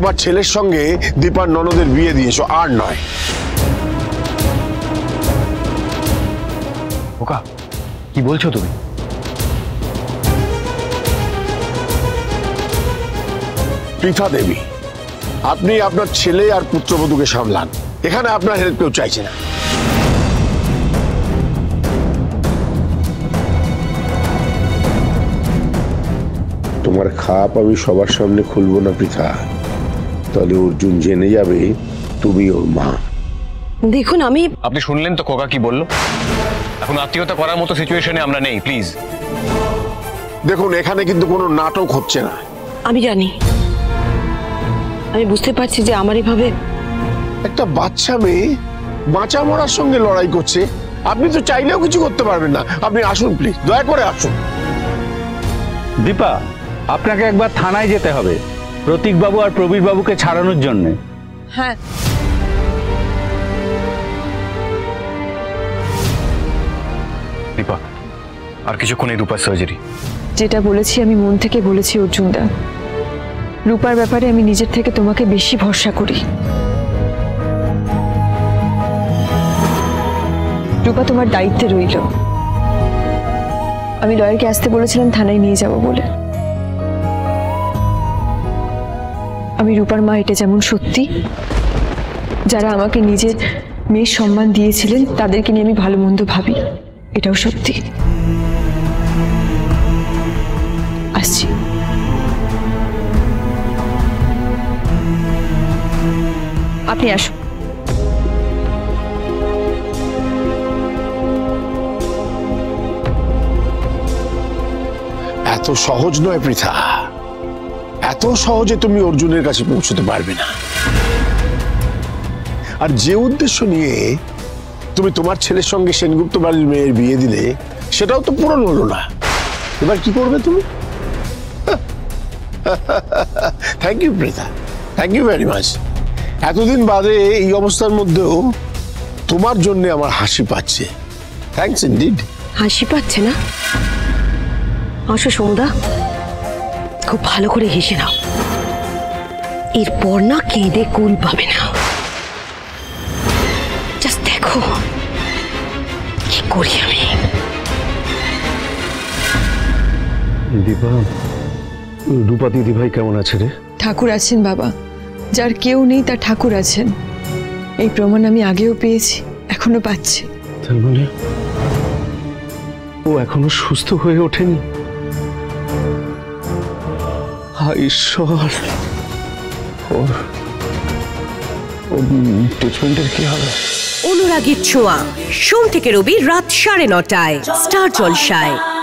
তোমার ছেলের সঙ্গে দীপার ননদের বিয়ে দিয়েছ আর নয়। ওকা কি বলছো তুমি? পৃথা দেবী আপনি আপনার ছেলে আর পুত্রবধূকে সামলান। এখানে আপনার হেল্প কেউ চাইছে না। তোমার খাপ আমি সবার সামনে খুলবো না পৃথা। তাহলে অর্জুন জেনে যাবে তুমি ওর মা। দেখুন আমি আপনি শুনলেন তো কোকা কি বলল? এখন আত্মীয়তা করার মতো সিচুয়েশনে আমরা নেই প্লিজ দেখুন এখানে কিন্তু কোনো নাটক হচ্ছে না। আমি জানি। আমি বুঝতে পারছি যে আমার এভাবে একটা বাচ্চা মেয়ে বাঁচা মরার সঙ্গে লড়াই করছে। আপনি তো চাইলেও কিছু করতে পারবেন না। আপনি আসুন প্লিজ দয়া করে আসুন। দীপা আপনাকে একবার থানায় যেতে হবে। প্রতীকবাবু আর প্রবীরবাবুকে ছাড়ানোর জন্যে। হ্যাঁ। দীপা আর কিছুক্ষণ এই রূপার সার্জারি যেটা বলেছি আমি মন থেকে বলেছি অর্জুনদা। রূপার ব্যাপারে আমি নিজের থেকে তোমাকে বেশি ভরসা করি। রূপা তোমার দায়িত্বে রইল। আমি লয়ারকে আসতে বলেছিলাম থানায় নিয়ে যাব বলে। আমি রূপার মা, এটা যেমন সত্যি। যারা আমাকে নিজের মেয়ের সম্মান দিয়েছিলেন, তাদেরকে নিয়ে আমি ভালো মন্দ ভাবি। এটাও সত্যি। আসছি। আপনি আসুন। এত সহজ নয় পৃথা। এত সহজে তুমি অর্জুনের কাছে পৌঁছতে পারবে না। আর যে উদ্দেশ্য নিয়ে তুমি তোমার ছেলের সঙ্গে সেনগুপ্ত বাড়ির মেয়ের বিয়ে দিলে, সেটাও তো পূরণ হলো না। এবার কি করবে তুমি? Thank you Pritha thank you very much এতদিন বাদে এই অবস্থার মধ্যেও তোমার জন্য আমার হাসি পাচ্ছে। থ্যাংকস ইনডিড হাসি পাচ্ছে না? আসো সমুদা খুব ভালো করে হেসে নাও। এরপর না কেঁদে কুল পাবে না। জাস্ট দেখো কি করি আমি। দীপা রূপা দিদি ভাই কেমন আছে রে? ঠাকুর আছেন বাবা। যার কেউ নেই তার ঠাকুর আছেন। এই প্রমাণ আমি আগেও পেয়েছি এখনও পাচ্ছি। তার মানে ও এখনও সুস্থ হয়ে ওঠেনি? ঈশ্বর। ওর ট্রিটমেন্টের কি হবে? অনুরাগীর ছোঁয়া। সোম থেকে রবি রাত সাড়ে নটায়, স্টার জলসায়।